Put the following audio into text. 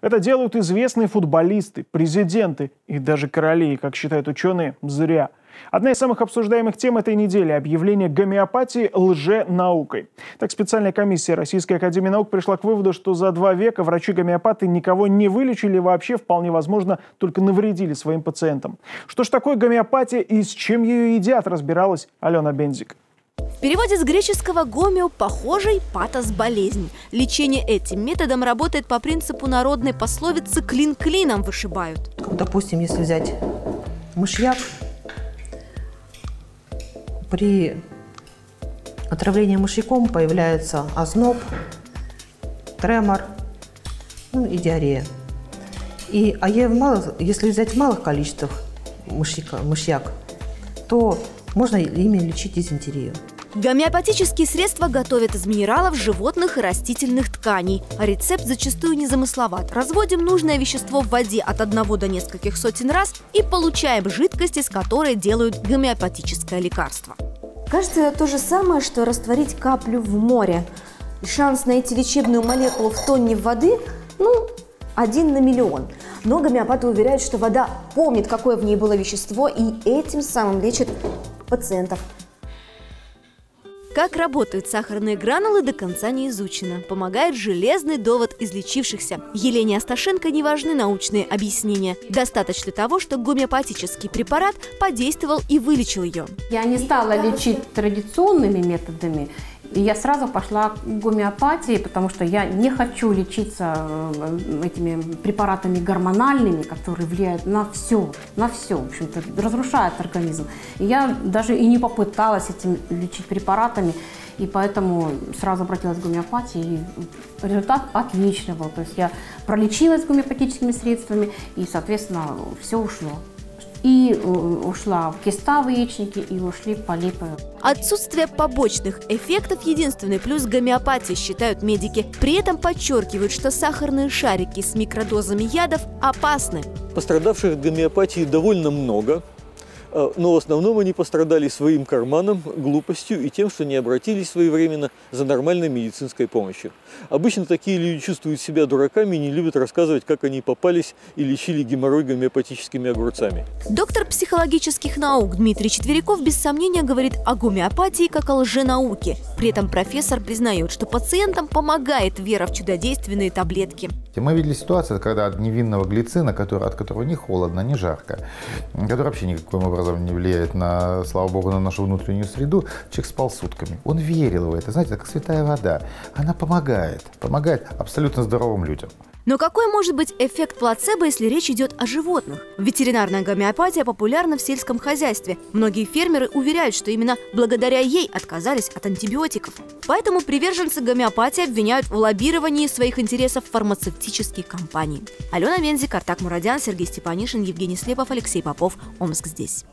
Это делают известные футболисты, президенты и даже короли, как считают ученые, зря. Одна из самых обсуждаемых тем этой недели – объявление гомеопатии лженаукой. Так, специальная комиссия Российской Академии Наук пришла к выводу, что за два века врачи-гомеопаты никого не вылечили, вообще, вполне возможно, только навредили своим пациентам. Что ж такое гомеопатия и с чем ее едят, разбиралась Алена Бензик. Переводе с греческого «гомео» – похожий, патос – болезнь. Лечение этим методом работает по принципу народной пословицы «клин клином вышибают». Допустим, если взять мышьяк, при отравлении мышьяком появляется озноб, тремор ну, и диарея. И, а если взять в малых количествах мышьяка, мышьяк, то можно ими лечить дизентерию. Гомеопатические средства готовят из минералов животных и растительных тканей. А рецепт зачастую незамысловат. Разводим нужное вещество в воде от одного до нескольких сотен раз и получаем жидкость, из которой делают гомеопатическое лекарство. Кажется, то же самое, что растворить каплю в море. И шанс найти лечебную молекулу в тонне воды, ну, один на миллион. Но гомеопаты уверяют, что вода помнит, какое в ней было вещество, и этим самым лечит пациентов. Как работают сахарные гранулы, до конца не изучено. Помогает железный довод излечившихся. Елене Асташенко не важны научные объяснения. Достаточно того, что гомеопатический препарат подействовал и вылечил ее. Я не стала лечить традиционными методами. Я сразу пошла к гомеопатии, потому что я не хочу лечиться э, этими препаратами гормональными, которые влияют на все, на все, в общем-то, разрушают организм. И я даже и не попыталась этим лечить препаратами, и поэтому сразу обратилась к гомеопатии, и результат отличный был. То есть я пролечилась гомеопатическими средствами, и, соответственно, все ушло и э, ушла в киста в яичнике, и ушли полипы. Отсутствие побочных эффектов – единственный плюс гомеопатии, считают медики. При этом подчеркивают, что сахарные шарики с микродозами ядов опасны. Пострадавших от гомеопатии довольно много – но в основном они пострадали своим карманом, глупостью и тем, что не обратились своевременно за нормальной медицинской помощью. Обычно такие люди чувствуют себя дураками и не любят рассказывать, как они попались и лечили геморрой гомеопатическими огурцами. Доктор психологических наук Дмитрий Четверяков без сомнения говорит о гомеопатии как о лженауке. При этом профессор признает, что пациентам помогает вера в чудодейственные таблетки. Мы видели ситуацию, когда от невинного глицина, который, от которого не холодно, не жарко, который вообще никаким образом не влияет на, слава богу, на нашу внутреннюю среду, человек спал сутками. Он верил в это. Знаете, как святая вода. Она помогает. Помогает абсолютно здоровым людям. Но какой может быть эффект плацебо, если речь идет о животных? Ветеринарная гомеопатия популярна в сельском хозяйстве. Многие фермеры уверяют, что именно благодаря ей отказались от антибиотиков. Поэтому приверженцы гомеопатии обвиняют в лоббировании своих интересов фармацевтические компании. Алена Вензик, Артак Мурадян, Сергей Степанишин, Евгений Слепов, Алексей Попов. Омск здесь.